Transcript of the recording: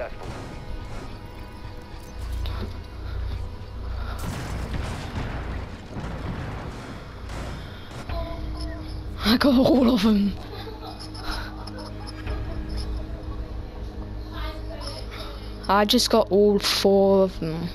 successful. I got all of them. I just got all four of them.